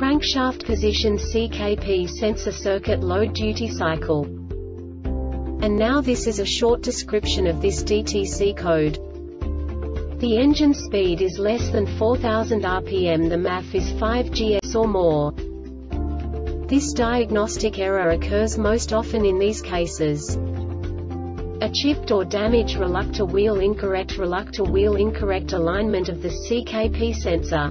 Crankshaft position CKP sensor circuit low duty cycle. And now this is a short description of this DTC code. The engine speed is less than 4000 rpm the MAF is 5 gs or more. This diagnostic error occurs most often in these cases. A chipped or damaged reluctor wheel incorrect reluctor wheel incorrect alignment of the CKP sensor.